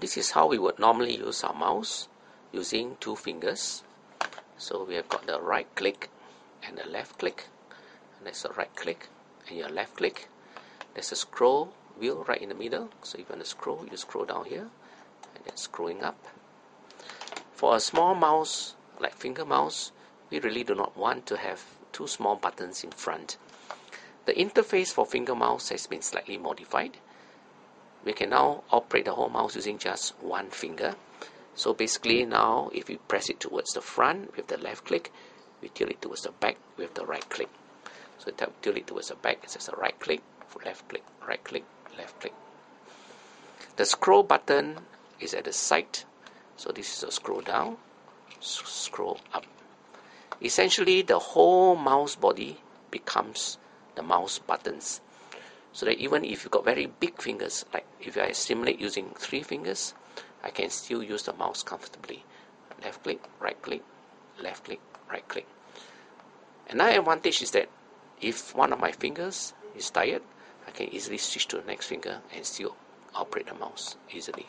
this is how we would normally use our mouse using two fingers. So we have got the right click and the left click. And there's a right click and your left click. There's a scroll wheel right in the middle. So if you want to scroll you scroll down here and then scrolling up. For a small mouse like finger mouse we really do not want to have two small buttons in front. The interface for finger mouse has been slightly modified we can now operate the whole mouse using just one finger. So basically now if you press it towards the front with the left click we tilt it towards the back with the right click. So tilt it towards the back it's just a right click left click right click left click. The scroll button is at the side. So this is a scroll down scroll up. Essentially the whole mouse body becomes the mouse buttons so that even if you've got very big fingers like if I simulate using three fingers I can still use the mouse comfortably. Left click right click left click right click. Another advantage is that if one of my fingers is tired I can easily switch to the next finger and still operate the mouse easily